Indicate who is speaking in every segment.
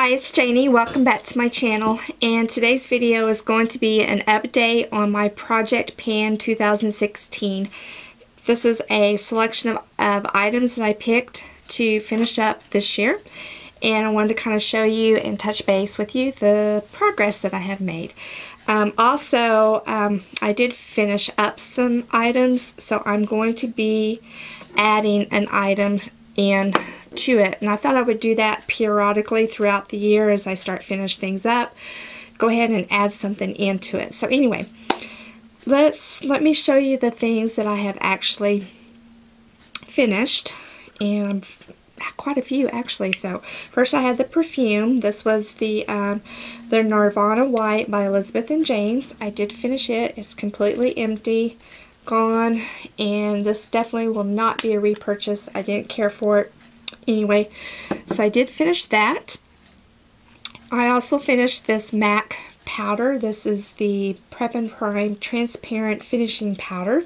Speaker 1: Hi, it's Jannie. Welcome back to my channel. And today's video is going to be an update on my Project Pan 2016. This is a selection of, of items that I picked to finish up this year. And I wanted to kind of show you and touch base with you the progress that I have made. Um, also, um, I did finish up some items, so I'm going to be adding an item in to it. And I thought I would do that periodically throughout the year as I start finish things up. Go ahead and add something into it. So anyway, let's let me show you the things that I have actually finished. And quite a few actually. So first I had the perfume. This was the um, the Nirvana White by Elizabeth and James. I did finish it. It's completely empty, gone, and this definitely will not be a repurchase. I didn't care for it Anyway, so I did finish that. I also finished this MAC powder. This is the Prep and Prime Transparent Finishing Powder.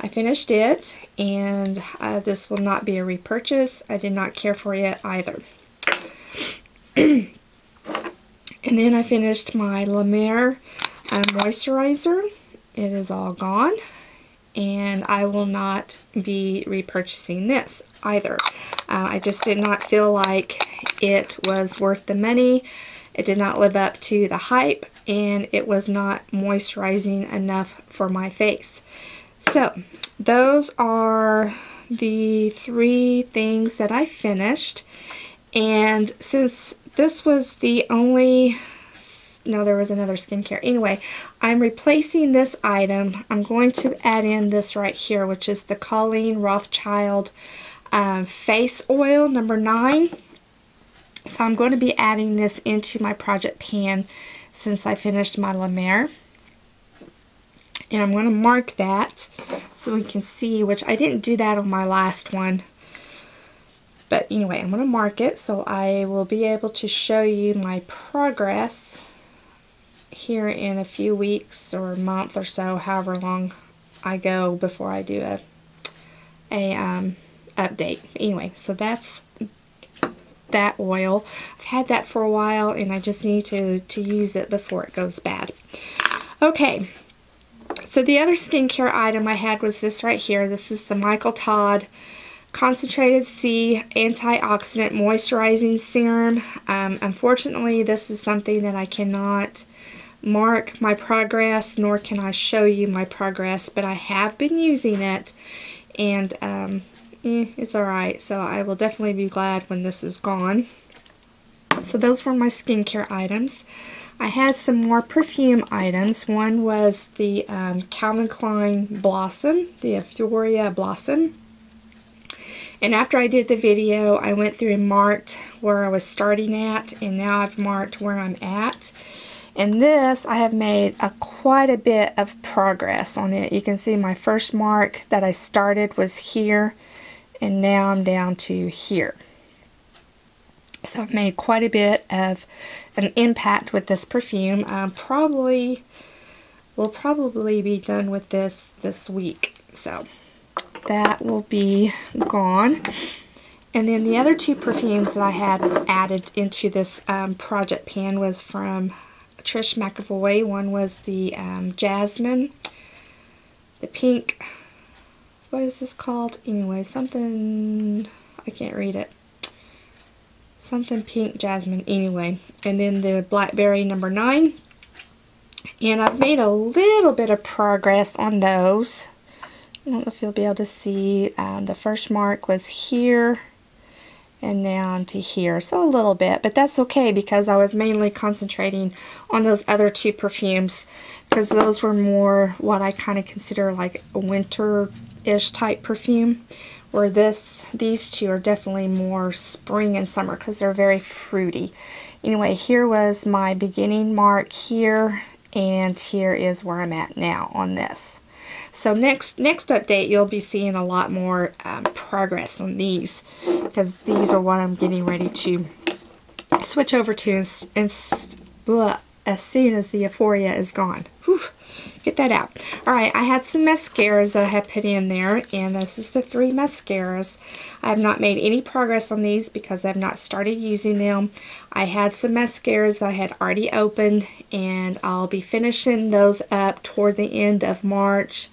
Speaker 1: I finished it, and uh, this will not be a repurchase. I did not care for it either. and then I finished my La Mer uh, moisturizer. It is all gone, and I will not be repurchasing this either. Uh, I just did not feel like it was worth the money. It did not live up to the hype and it was not moisturizing enough for my face. So those are the three things that I finished and since this was the only no there was another skincare anyway I'm replacing this item I'm going to add in this right here which is the Colleen Rothschild um, face oil number nine. So I'm going to be adding this into my project pan since I finished my La Mer. And I'm going to mark that so we can see, which I didn't do that on my last one. But anyway, I'm going to mark it so I will be able to show you my progress here in a few weeks or a month or so, however long I go before I do a, a um, update. Anyway, so that's that oil. I've had that for a while and I just need to, to use it before it goes bad. Okay, so the other skincare item I had was this right here. This is the Michael Todd Concentrated C Antioxidant Moisturizing Serum. Um, unfortunately, this is something that I cannot mark my progress, nor can I show you my progress, but I have been using it, and um, eh, it's alright. So I will definitely be glad when this is gone. So those were my skincare items. I had some more perfume items. One was the um, Calvin Klein Blossom, the Euphoria Blossom. And after I did the video, I went through and marked where I was starting at, and now I've marked where I'm at. And this, I have made a quite a bit of progress on it. You can see my first mark that I started was here, and now I'm down to here. So I've made quite a bit of an impact with this perfume. I probably will probably be done with this this week. So that will be gone. And then the other two perfumes that I had added into this um, project pan was from Trish McEvoy. One was the um, Jasmine, the pink what is this called? Anyway, something, I can't read it. Something pink jasmine, anyway. And then the blackberry number nine. And I've made a little bit of progress on those. I don't know if you'll be able to see. Um, the first mark was here and down to here. So a little bit, but that's okay because I was mainly concentrating on those other two perfumes because those were more what I kind of consider like a winter-ish type perfume where this these two are definitely more spring and summer because they're very fruity. Anyway, here was my beginning mark here and here is where I'm at now on this. So next next update, you'll be seeing a lot more um, progress on these because these are what I'm getting ready to switch over to as soon as the euphoria is gone. Whew. Get that out. Alright, I had some mascaras I had put in there, and this is the three mascaras. I have not made any progress on these because I've not started using them. I had some mascaras I had already opened, and I'll be finishing those up toward the end of March,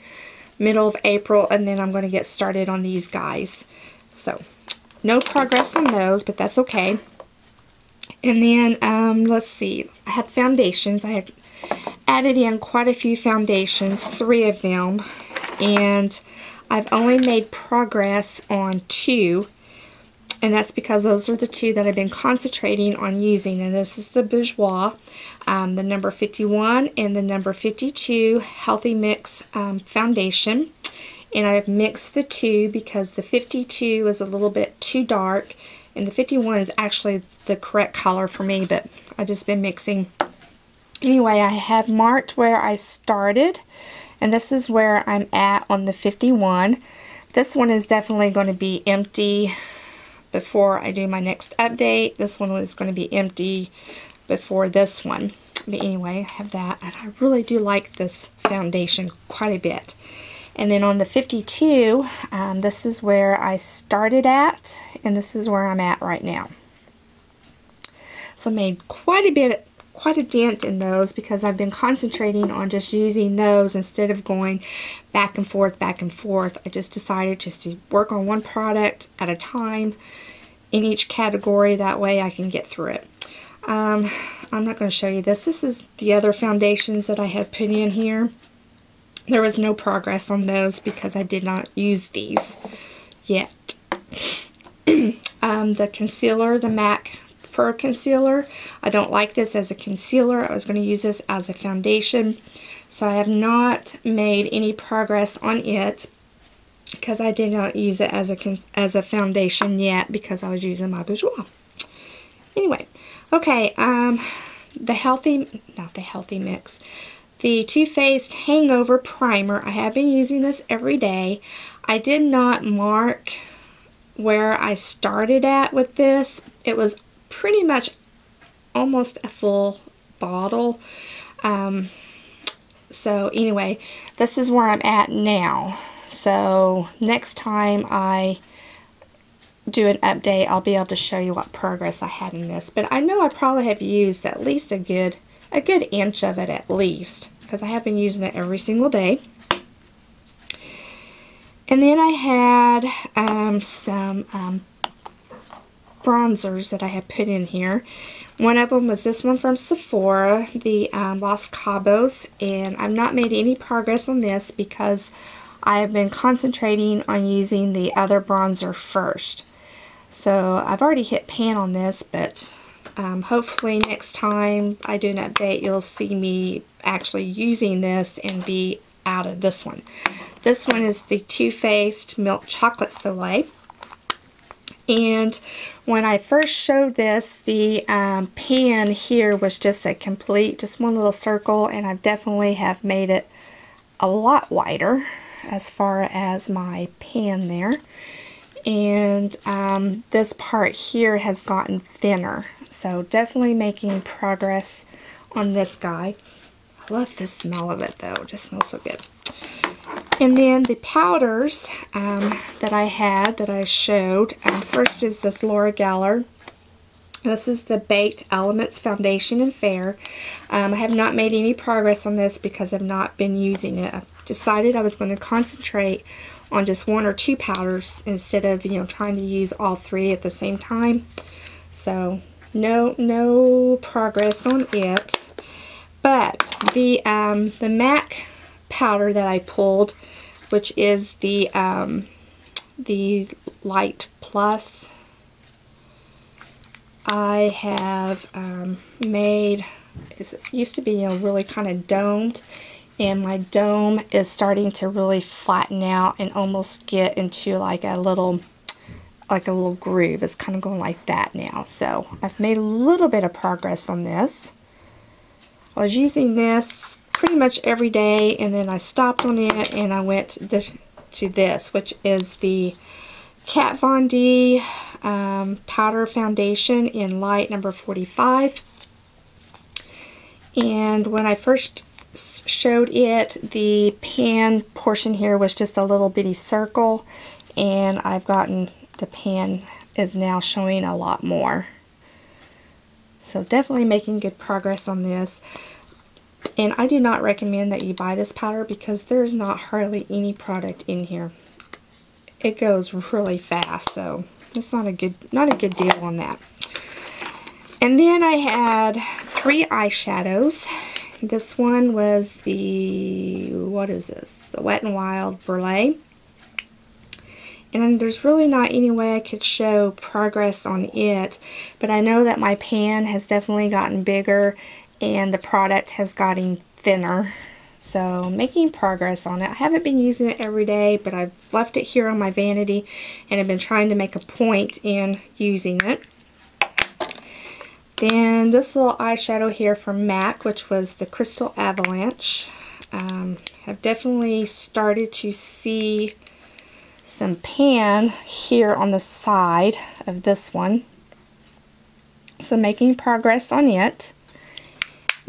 Speaker 1: middle of April, and then I'm going to get started on these guys. So, no progress on those, but that's okay. And then, um, let's see, I had foundations. I had added in quite a few foundations, three of them, and I've only made progress on two, and that's because those are the two that I've been concentrating on using, and this is the Bourjois, um, the number 51 and the number 52 Healthy Mix um, Foundation, and I've mixed the two because the 52 is a little bit too dark, and the 51 is actually the correct color for me, but I've just been mixing Anyway, I have marked where I started, and this is where I'm at on the 51. This one is definitely going to be empty before I do my next update. This one is going to be empty before this one. But anyway, I have that, and I really do like this foundation quite a bit. And then on the 52, um, this is where I started at, and this is where I'm at right now. So I made quite a bit quite a dent in those because I've been concentrating on just using those instead of going back and forth, back and forth. I just decided just to work on one product at a time in each category. That way I can get through it. Um, I'm not going to show you this. This is the other foundations that I have put in here. There was no progress on those because I did not use these yet. um, the concealer, the MAC for concealer. I don't like this as a concealer. I was going to use this as a foundation. So I have not made any progress on it because I did not use it as a as a foundation yet because I was using my Bourjois. Anyway, okay, um, the healthy, not the healthy mix, the Too Faced Hangover Primer. I have been using this every day. I did not mark where I started at with this. It was pretty much almost a full bottle. Um, so anyway, this is where I'm at now. So next time I do an update, I'll be able to show you what progress I had in this. But I know I probably have used at least a good, a good inch of it at least, because I have been using it every single day. And then I had um, some um, bronzers that I had put in here. One of them was this one from Sephora, the um, Los Cabos, and I've not made any progress on this because I have been concentrating on using the other bronzer first. So I've already hit pan on this, but um, hopefully next time I do an update, you'll see me actually using this and be out of this one. This one is the Too Faced Milk Chocolate Soleil. And when I first showed this, the um, pan here was just a complete, just one little circle, and I definitely have made it a lot wider as far as my pan there. And um, this part here has gotten thinner, so definitely making progress on this guy. I love the smell of it though, it just smells so good. And then the powders um, that I had that I showed, um, first is this Laura Geller. This is the Baked Elements Foundation and Fair. Um, I have not made any progress on this because I've not been using it. I decided I was going to concentrate on just one or two powders instead of, you know, trying to use all three at the same time. So, no, no progress on it. But the, um, the MAC powder that I pulled, which is the um, the Light Plus. I have um, made, it used to be you know, really kind of domed, and my dome is starting to really flatten out and almost get into like a little like a little groove. It's kind of going like that now. So I've made a little bit of progress on this. I was using this pretty much every day and then I stopped on it and I went this, to this which is the Kat Von D um, powder foundation in light number 45 and when I first showed it, the pan portion here was just a little bitty circle and I've gotten the pan is now showing a lot more. So definitely making good progress on this. And I do not recommend that you buy this powder because there's not hardly any product in here. It goes really fast, so it's not a good not a good deal on that. And then I had three eyeshadows. This one was the, what is this? The Wet n Wild Brulee. And there's really not any way I could show progress on it, but I know that my pan has definitely gotten bigger and the product has gotten thinner. So making progress on it. I haven't been using it every day, but I've left it here on my vanity and I've been trying to make a point in using it. Then this little eyeshadow here from MAC, which was the Crystal Avalanche. Um, I've definitely started to see some pan here on the side of this one. So making progress on it.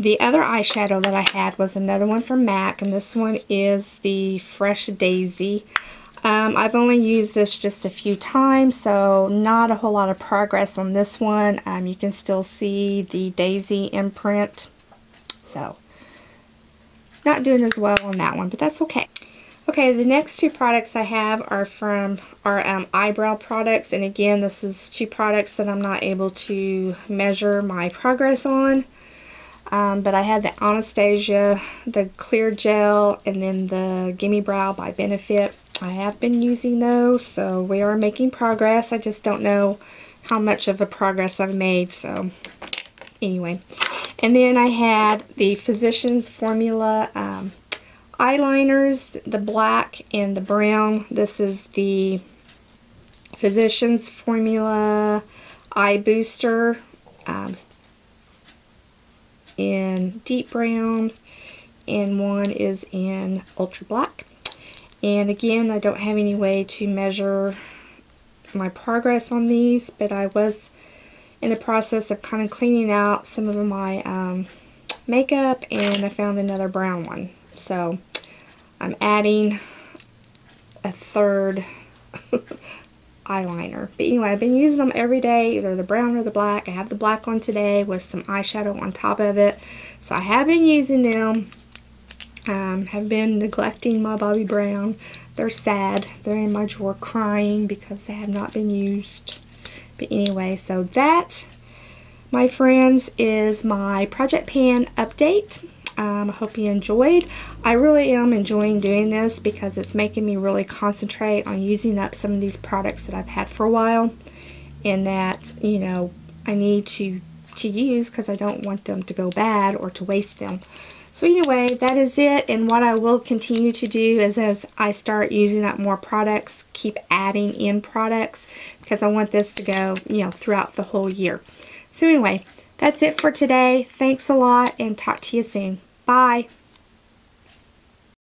Speaker 1: The other eyeshadow that I had was another one from MAC, and this one is the Fresh Daisy. Um, I've only used this just a few times, so not a whole lot of progress on this one. Um, you can still see the Daisy imprint, so not doing as well on that one, but that's okay. Okay, the next two products I have are from our um, eyebrow products, and again, this is two products that I'm not able to measure my progress on. Um, but I had the Anastasia, the Clear Gel, and then the Gimme Brow by Benefit. I have been using those, so we are making progress. I just don't know how much of the progress I've made, so anyway. And then I had the Physicians Formula um, eyeliners, the black and the brown. This is the Physicians Formula Eye Booster um, in deep brown and one is in ultra black. And again, I don't have any way to measure my progress on these, but I was in the process of kind of cleaning out some of my um, makeup and I found another brown one. So I'm adding a third eyeliner. But anyway, I've been using them every day, either the brown or the black. I have the black one today with some eyeshadow on top of it. So I have been using them. Um, have been neglecting my Bobbi Brown. They're sad. They're in my drawer crying because they have not been used. But anyway, so that, my friends, is my Project Pan update. Um, I hope you enjoyed. I really am enjoying doing this because it's making me really concentrate on using up some of these products that I've had for a while and that, you know, I need to, to use because I don't want them to go bad or to waste them. So anyway, that is it. And what I will continue to do is as I start using up more products, keep adding in products because I want this to go, you know, throughout the whole year. So anyway, that's it for today. Thanks a lot and talk to you soon. Bye.